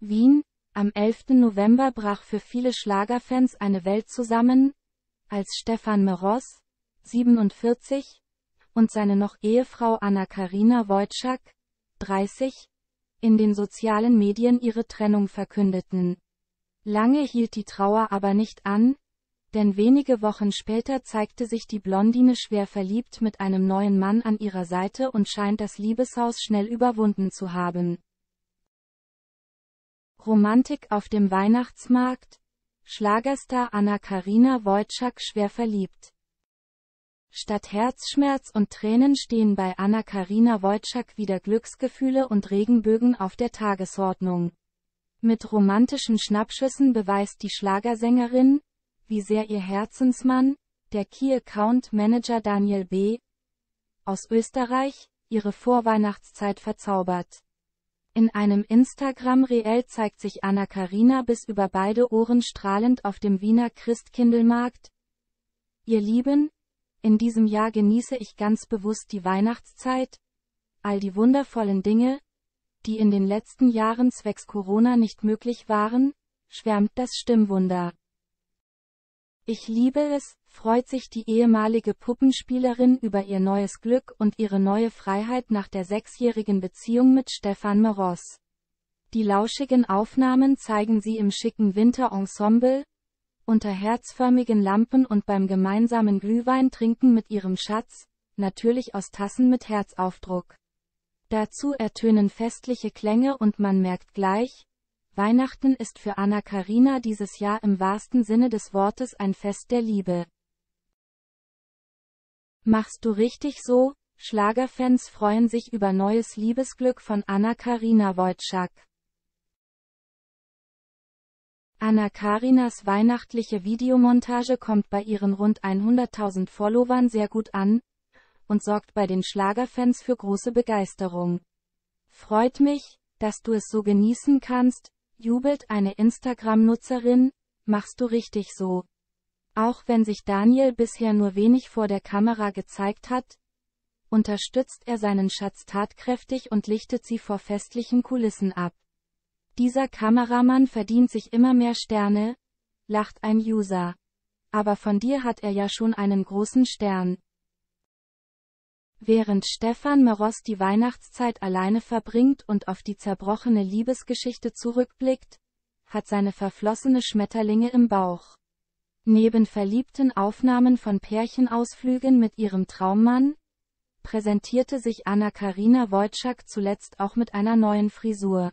Wien, am 11. November brach für viele Schlagerfans eine Welt zusammen, als Stefan Meross, 47, und seine noch Ehefrau Anna-Karina Wojcik, 30, in den sozialen Medien ihre Trennung verkündeten. Lange hielt die Trauer aber nicht an, denn wenige Wochen später zeigte sich die Blondine schwer verliebt mit einem neuen Mann an ihrer Seite und scheint das Liebeshaus schnell überwunden zu haben. Romantik auf dem Weihnachtsmarkt? Schlagerstar Anna-Karina Wojcik schwer verliebt. Statt Herzschmerz und Tränen stehen bei Anna-Karina Wojcik wieder Glücksgefühle und Regenbögen auf der Tagesordnung. Mit romantischen Schnappschüssen beweist die Schlagersängerin, wie sehr ihr Herzensmann, der Key Account Manager Daniel B. aus Österreich, ihre Vorweihnachtszeit verzaubert. In einem Instagram-Reel zeigt sich Anna-Karina bis über beide Ohren strahlend auf dem Wiener Christkindlmarkt. Ihr Lieben, in diesem Jahr genieße ich ganz bewusst die Weihnachtszeit, all die wundervollen Dinge, die in den letzten Jahren zwecks Corona nicht möglich waren, schwärmt das Stimmwunder. Ich liebe es, freut sich die ehemalige Puppenspielerin über ihr neues Glück und ihre neue Freiheit nach der sechsjährigen Beziehung mit Stefan Meross. Die lauschigen Aufnahmen zeigen sie im schicken Winterensemble, unter herzförmigen Lampen und beim gemeinsamen Glühwein trinken mit ihrem Schatz, natürlich aus Tassen mit Herzaufdruck. Dazu ertönen festliche Klänge und man merkt gleich, Weihnachten ist für Anna Karina dieses Jahr im wahrsten Sinne des Wortes ein Fest der Liebe. Machst du richtig so? Schlagerfans freuen sich über neues Liebesglück von Anna Karina Wojcik. Anna Karinas weihnachtliche Videomontage kommt bei ihren rund 100.000 Followern sehr gut an und sorgt bei den Schlagerfans für große Begeisterung. Freut mich, dass du es so genießen kannst, jubelt eine Instagram-Nutzerin, machst du richtig so. Auch wenn sich Daniel bisher nur wenig vor der Kamera gezeigt hat, unterstützt er seinen Schatz tatkräftig und lichtet sie vor festlichen Kulissen ab. Dieser Kameramann verdient sich immer mehr Sterne, lacht ein User. Aber von dir hat er ja schon einen großen Stern. Während Stefan Meross die Weihnachtszeit alleine verbringt und auf die zerbrochene Liebesgeschichte zurückblickt, hat seine verflossene Schmetterlinge im Bauch. Neben verliebten Aufnahmen von Pärchenausflügen mit ihrem Traummann, präsentierte sich Anna-Karina Wojcik zuletzt auch mit einer neuen Frisur.